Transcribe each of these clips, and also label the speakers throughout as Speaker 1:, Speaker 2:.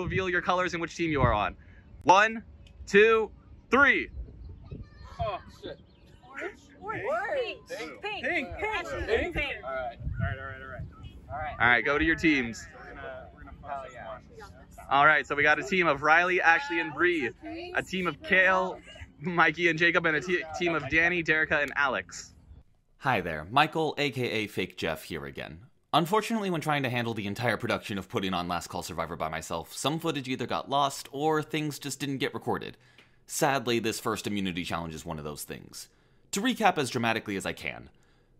Speaker 1: reveal your colors and which team you are on. One, two, three.
Speaker 2: Oh shit.
Speaker 3: Orange.
Speaker 2: Pink.
Speaker 3: Pink.
Speaker 2: Pink.
Speaker 3: Actually,
Speaker 2: Pink.
Speaker 3: pink.
Speaker 2: All right. All right. All right. All right. All right.
Speaker 1: All right, go to your teams.
Speaker 2: We're gonna we're gonna
Speaker 3: Oh,
Speaker 2: yeah.
Speaker 1: All right, so we got a team of Riley, Ashley, and Bri, a team of Kale, Mikey, and Jacob, and a team of Danny, Darica, and Alex.
Speaker 4: Hi there, Michael, aka Fake Jeff, here again. Unfortunately, when trying to handle the entire production of putting on Last Call Survivor by myself, some footage either got lost or things just didn't get recorded. Sadly, this first immunity challenge is one of those things. To recap as dramatically as I can,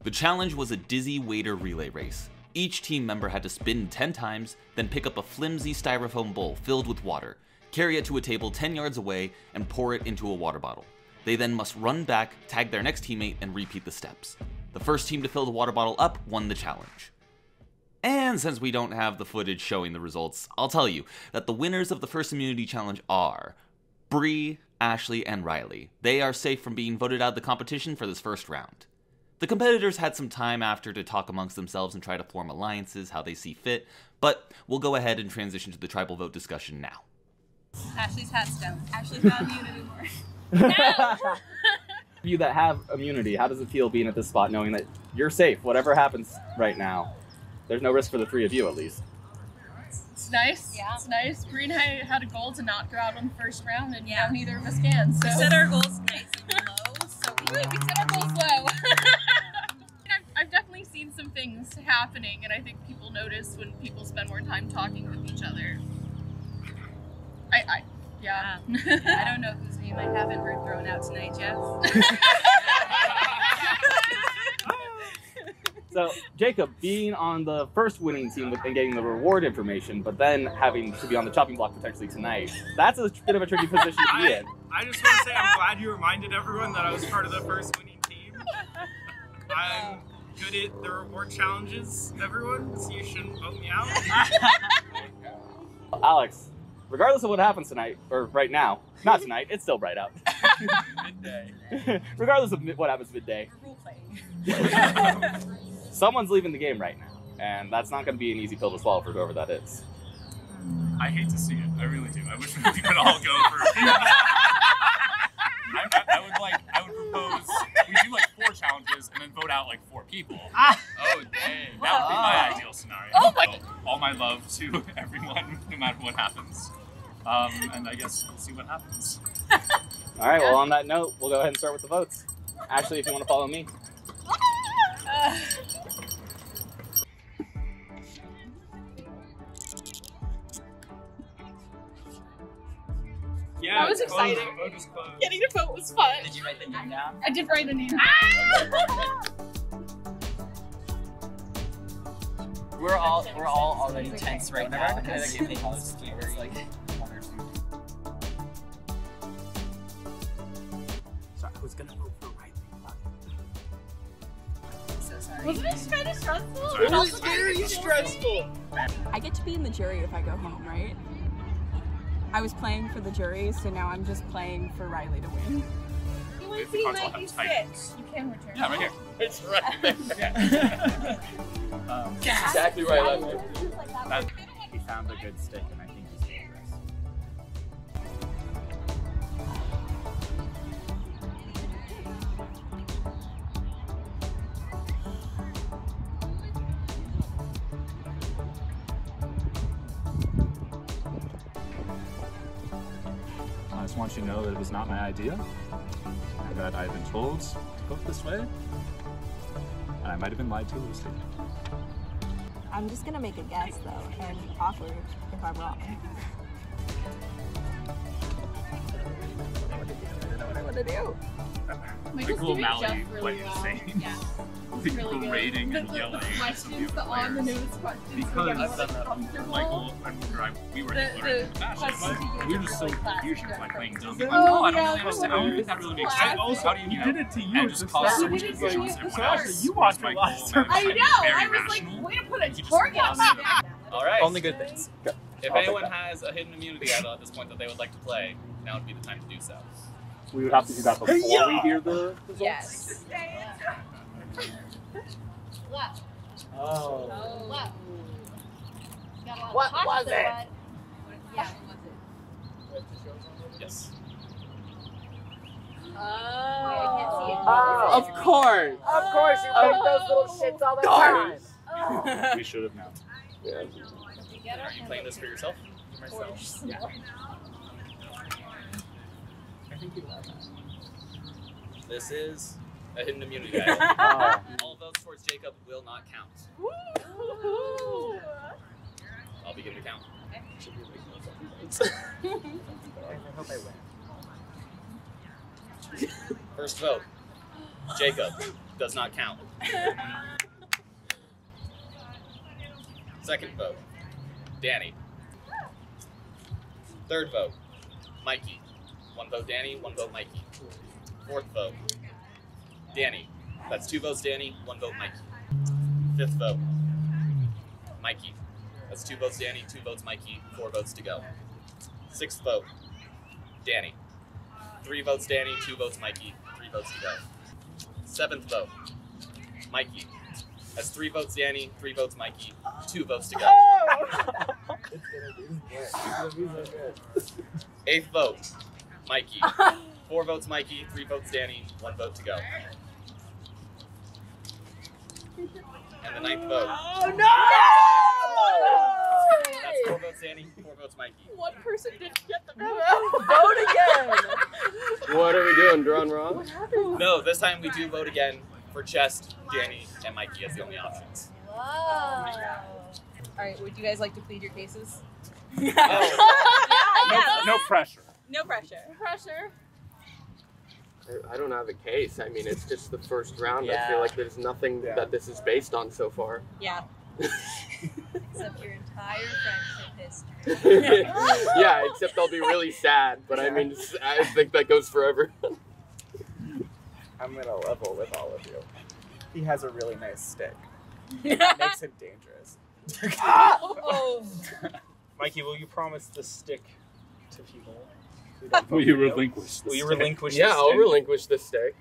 Speaker 4: the challenge was a dizzy waiter relay race. Each team member had to spin 10 times, then pick up a flimsy styrofoam bowl filled with water, carry it to a table 10 yards away, and pour it into a water bottle. They then must run back, tag their next teammate, and repeat the steps. The first team to fill the water bottle up won the challenge. And since we don't have the footage showing the results, I'll tell you that the winners of the first immunity challenge are Bri, Ashley, and Riley. They are safe from being voted out of the competition for this first round. The competitors had some time after to talk amongst themselves and try to form alliances how they see fit, but we'll go ahead and transition to the tribal vote discussion now.
Speaker 5: Ashley's hat's down. Ashley's not immune anymore.
Speaker 1: You that have immunity, how does it feel being at this spot knowing that you're safe, whatever happens right now? There's no risk for the three of you, at least.
Speaker 6: It's nice.
Speaker 5: Yeah.
Speaker 6: It's nice. Bri and I had a goal to not go out on the first round, and
Speaker 5: Yeah.
Speaker 6: now neither of us can. So
Speaker 5: We set our goals nice and low, so we
Speaker 6: we, we set our goals low. I've, I've definitely seen some things happening, and I think people notice when people spend more time talking with each other. I, I yeah.
Speaker 5: I don't know whose name I haven't heard thrown out tonight, Jeff.
Speaker 1: So, Jacob, being on the first winning team and getting the reward information, but then having to be on the chopping block potentially tonight, that's a bit of a tricky position to be in.
Speaker 7: I just want to say I'm glad you reminded everyone that I was part of the first winning team. I'm good at the reward challenges, everyone, so you shouldn't vote me out.
Speaker 1: Alex, regardless of what happens tonight, or right now, not tonight, it's still bright out.
Speaker 7: Midday.
Speaker 1: regardless of what happens midday,
Speaker 5: Role playing.
Speaker 1: Someone's leaving the game right now. And that's not going to be an easy pill to swallow for whoever that is.
Speaker 7: I hate to see it. I really do. I wish we could all go for a few. I, I, I would like. I would propose we do like four challenges and then vote out like four people.
Speaker 3: Ah.
Speaker 7: Oh dang! That would be my ideal scenario.
Speaker 6: Oh my-
Speaker 7: So, all my love to everyone, no matter what happens. Um, and I guess we'll see what happens.
Speaker 1: All right, well, on that note, we'll go ahead and start with the votes. Ashley, if you want to follow me.
Speaker 7: Yeah,
Speaker 6: That was
Speaker 7: it's
Speaker 6: exciting.
Speaker 7: The vote is closed.
Speaker 6: Getting to vote was fun.
Speaker 3: Did you write the name down?
Speaker 6: I did write the name.
Speaker 3: We're all we're all already tense right now because it was like one or two. Sorry, I was gonna vote for right
Speaker 5: So sorry.
Speaker 6: Wasn't it kind of stressful? It was very
Speaker 2: stressful.
Speaker 8: I get to be in the jury if I go home, right? I was playing for the jury, so now I'm just playing for Riley to win.
Speaker 6: You
Speaker 7: If the cards all have.
Speaker 6: You can return.
Speaker 7: Yeah, right here.
Speaker 2: It's right there.
Speaker 7: Yeah. um,
Speaker 2: exactly right. Left
Speaker 7: that,
Speaker 1: He found a good stick, and I
Speaker 9: want you to know that it was not my idea, and that I've been told to vote this way, and I might have been lied to loosely.
Speaker 8: I'm just gonna make a guess though, and awkward if I'm wrong. I don't know what I want to do.
Speaker 6: Michael's
Speaker 7: Michael
Speaker 6: doing
Speaker 7: O'Malley
Speaker 6: Jeff really
Speaker 7: went
Speaker 6: well.
Speaker 7: insane.
Speaker 6: Yeah.
Speaker 7: like
Speaker 6: really good.
Speaker 7: berating
Speaker 6: The,
Speaker 7: and
Speaker 6: the,
Speaker 7: yelling.
Speaker 6: the questions, the on the nose questions.
Speaker 7: Because
Speaker 6: to get
Speaker 7: I've done
Speaker 6: more
Speaker 7: that.
Speaker 6: comfortable.
Speaker 7: Michael, and I, we were
Speaker 6: The-
Speaker 7: learning
Speaker 6: the
Speaker 7: the fashion,
Speaker 6: questions you
Speaker 7: we were just so
Speaker 6: really fast
Speaker 7: confused
Speaker 6: and
Speaker 7: like playing dumb.
Speaker 6: Oh,
Speaker 7: Like, no, oh, I don't really understand. I don't think that really makes sense. Oh, also, how do you, you
Speaker 9: did it to you
Speaker 7: and just
Speaker 9: the
Speaker 7: cause so much
Speaker 6: We did it to
Speaker 7: confusion
Speaker 6: you
Speaker 7: with
Speaker 6: at
Speaker 7: everyone else.
Speaker 9: You watched
Speaker 7: My
Speaker 9: it last time.
Speaker 6: I know. I was
Speaker 7: rational.
Speaker 6: like, way to put a
Speaker 7: You
Speaker 6: target on
Speaker 7: lost
Speaker 6: me.
Speaker 2: All right.
Speaker 3: Only good things.
Speaker 2: If anyone has a hidden immunity idol at this point that they would like to play, now would be the time to do so.
Speaker 1: We would have to do that before we hear the results.
Speaker 5: Yes.
Speaker 6: Left.
Speaker 1: Oh.
Speaker 6: Left.
Speaker 3: What was it?
Speaker 6: Yeah.
Speaker 2: Yes.
Speaker 3: Oh.
Speaker 10: Of course.
Speaker 3: Of course, you make those little shits all the time.
Speaker 9: we should have known. Yeah.
Speaker 2: Are you playing this for yourself? For myself.
Speaker 3: Yeah.
Speaker 2: I think you love that. This is a hidden immunity item.
Speaker 3: Oh.
Speaker 2: All votes towards Jacob will not count. I'll begin to count.
Speaker 3: I hope I win.
Speaker 2: First vote. Jacob does not count. Second vote. Danny. Third vote. Mikey. One vote Danny, one vote Mikey. Fourth vote. Danny. That's two votes Danny, one vote Mikey. Fifth vote. Mikey. That's two votes Danny, two votes Mikey, four votes to go. Sixth vote. Danny. Three votes Danny, two votes Mikey, three votes to go. Seventh vote. Mikey. That's three votes Danny, three votes Mikey, two votes to go. Oh! Eighth vote. Mikey. Four votes Mikey, three votes Danny, one vote to go. And the ninth vote.
Speaker 6: Oh no!
Speaker 2: That's four votes Danny, four votes Mikey.
Speaker 6: One person didn't get the
Speaker 3: Vote vote again.
Speaker 10: What are we doing? Drawn wrong?
Speaker 2: No, this time we do vote again for Chest, Danny, and Mikey as the only options.
Speaker 5: All right, would you guys like to plead your cases? Oh.
Speaker 9: No,
Speaker 5: yeah.
Speaker 9: no pressure.
Speaker 5: No pressure.
Speaker 6: Pressure.
Speaker 10: I- I don't have a case. I mean, it's just the first round. I feel like there's nothing
Speaker 3: Yeah.
Speaker 10: that this is based on so far.
Speaker 5: Yeah. Except your entire friendship history.
Speaker 10: yeah, except I'll be really sad. But I mean, I think that goes forever.
Speaker 3: I'm gonna level with all of you. He has a really nice stick. That makes him dangerous. ah!
Speaker 5: Oh.
Speaker 11: Mikey, will you promise the stick to people? who
Speaker 9: Will you relinquish the
Speaker 11: Will you relinquish
Speaker 10: yeah, I'll relinquish the stick.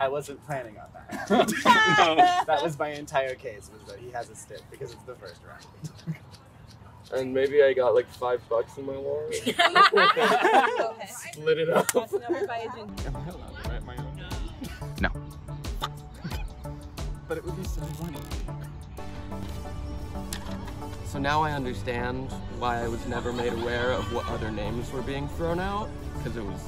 Speaker 3: I wasn't planning on that.
Speaker 9: No.
Speaker 3: that was my entire case was that he has a stick because it's the first round.
Speaker 10: And maybe I got like five bucks in my wallet. Split it up.
Speaker 5: That's enough by a ginger.
Speaker 10: Am I allowed to write my own?
Speaker 3: But it would be so funny.
Speaker 10: So now I understand why I was never made aware of what other names were being thrown out. Because it was.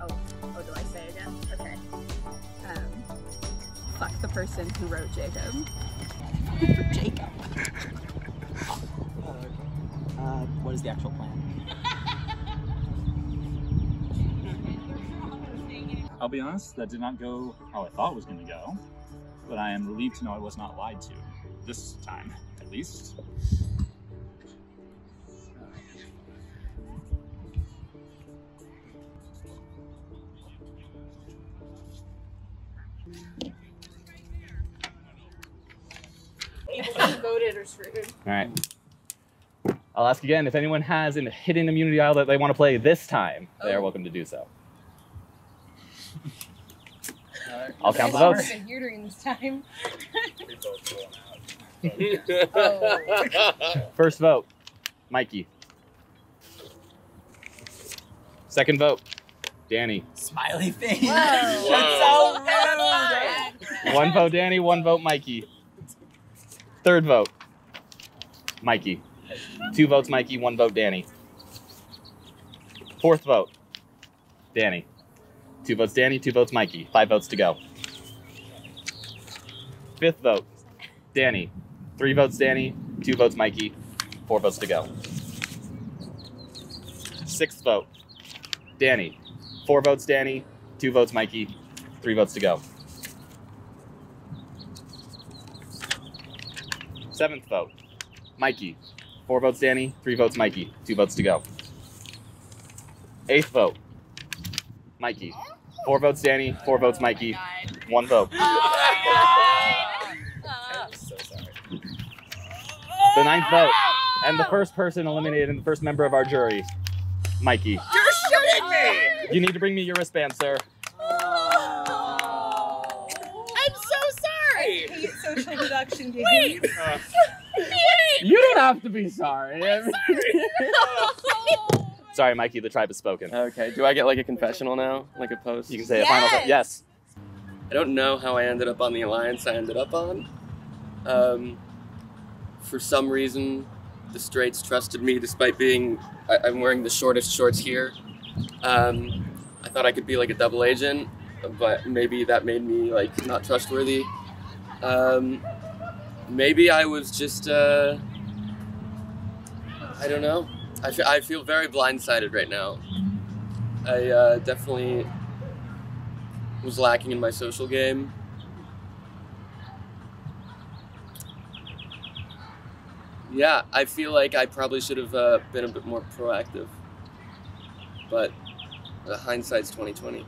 Speaker 8: Oh, oh, do I say again? Okay. Um, fuck the person who wrote Jacob.
Speaker 3: Jacob. What is the actual plan?
Speaker 9: I'll be honest, that did not go how I thought it was going to go, but I am relieved to know I was not lied to. This time, at least.
Speaker 6: Voted are screwed.
Speaker 1: All right. I'll ask again if anyone has a hidden immunity aisle that they want to play this time. They are
Speaker 5: Oh.
Speaker 1: welcome to do so. I'll count the votes.
Speaker 5: Been here during this time.
Speaker 2: We both going out.
Speaker 5: Oh.
Speaker 1: First vote, Mikey. Second vote, Danny.
Speaker 3: Smiley face.
Speaker 5: Whoa.
Speaker 3: That's so.
Speaker 1: One vote, Danny. One vote, Mikey. Third vote, Mikey. Two votes, Mikey. One vote, Danny. Fourth vote, Danny. Two votes, Danny. Two votes, Mikey. Five votes to go. Fifth vote, Danny. Three votes, Danny. Two votes, Mikey. Four votes to go. Sixth vote, Danny. Four votes, Danny. Two votes, Mikey. Three votes to go. Seventh vote, Mikey. Four votes, Danny. Three votes, Mikey. Two votes to go. Eighth vote, Mikey. Four votes, Danny. Four votes, Mikey. One vote.
Speaker 3: Oh I'm so sorry.
Speaker 1: The ninth vote, and the first person eliminated and the first member of our jury, Mikey.
Speaker 3: You're shitting me!
Speaker 1: You need to bring me your wristband, sir. Oh.
Speaker 3: I'm so sorry.
Speaker 8: I hate social deduction games.
Speaker 3: Wait.
Speaker 1: Uh, You don't have to be sorry. Sorry, Mikey. The tribe has spoken.
Speaker 10: Okay, do I get like a confessional now? Like a post?
Speaker 1: You can say a final. Yes.
Speaker 10: I don't know how I ended up on the alliance I ended up on. Um, for some reason, the straights trusted me despite being. I, I'm wearing the shortest shorts here. Um, I thought I could be like a double agent, but maybe that made me like not trustworthy. Um, maybe I was just. Uh, I don't know. I fe- I feel very blindsided right now. I uh, definitely was lacking in my social game. Yeah, I feel like I probably should have uh, been a bit more proactive. But uh, hindsight's twenty twenty.